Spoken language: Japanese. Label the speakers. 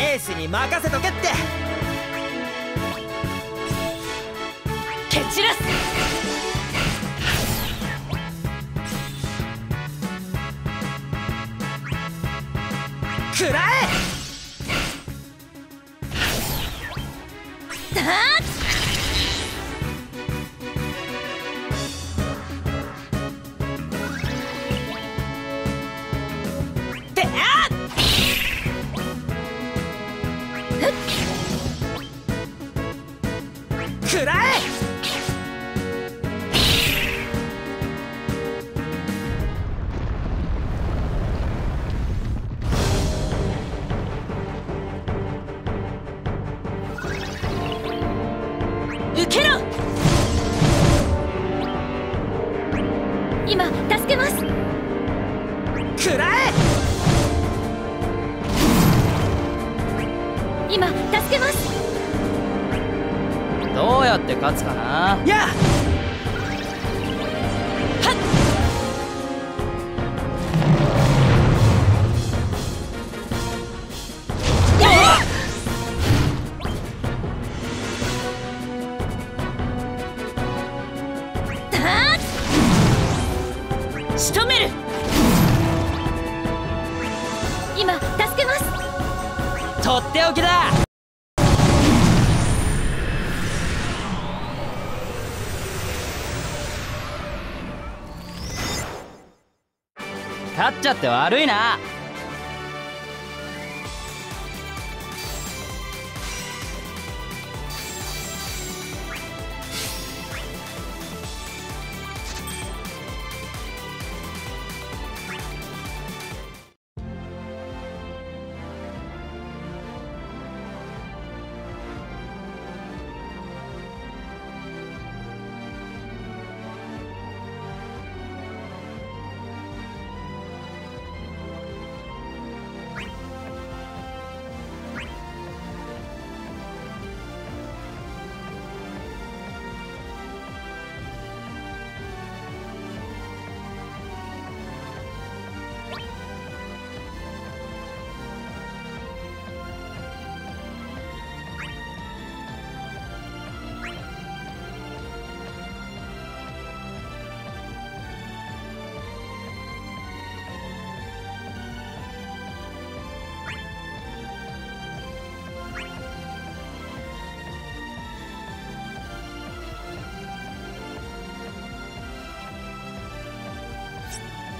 Speaker 1: エースに任せとけって。
Speaker 2: 蹴散らす
Speaker 1: 食らえ食らえ
Speaker 2: 受けろ今助けます。
Speaker 3: やって勝つかな？
Speaker 1: やあ
Speaker 2: 仕留める！今助けます！
Speaker 1: とっておきだ
Speaker 3: 勝っちゃって悪いな。